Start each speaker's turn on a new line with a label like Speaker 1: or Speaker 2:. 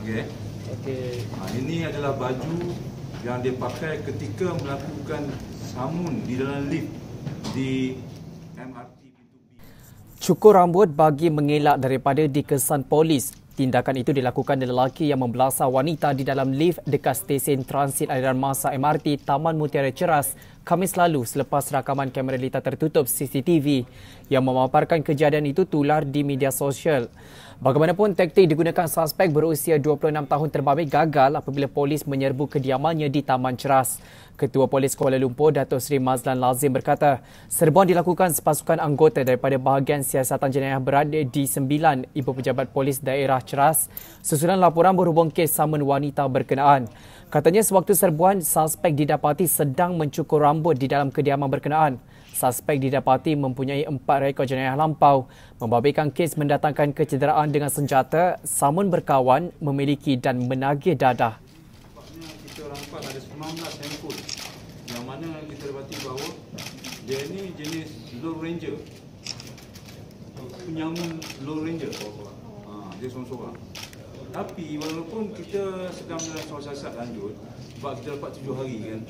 Speaker 1: Okey.
Speaker 2: Okey.
Speaker 1: Ha, ini adalah baju yang dia pakai ketika melakukan samun di dalam lift di MRT pintu B.
Speaker 2: Cukur rambut bagi mengelak daripada dikesan polis. Tindakan itu dilakukan oleh lelaki yang membelasah wanita di dalam lift dekat stesen transit aliran masa MRT Taman Mutiara Ceras Khamis lalu selepas rakaman kamera litar tertutup CCTV yang memaparkan kejadian itu tular di media sosial. Bagaimanapun taktik digunakan suspek berusia 26 tahun terbabit gagal apabila polis menyerbu kediamannya di Taman Ceras. Ketua Polis Kuala Lumpur, Datuk Seri Mazlan Lazim berkata, serbuan dilakukan sepasukan anggota daripada bahagian siasatan jenayah berat di sembilan Ibu Pejabat Polis Daerah Ceras susulan laporan berhubung kes saman wanita berkenaan. Katanya sewaktu serbuan, suspek didapati sedang mencukur rambut di dalam kediaman berkenaan. Suspek didapati mempunyai empat rekod jenayah lampau, membabitkan kes mendatangkan kecederaan dengan senjata, samun berkawan, memiliki dan menagih dadah.
Speaker 1: Sebabnya kita rampas ada 19 handphone yang mana kita dapati bahawa dia ni jenis Lone Ranger. Penyamun Lone Ranger. Ha, dia seorang-seorang. Tapi walaupun kita sedang dalam suasana lanjut sebab kita dapat tujuh hari kan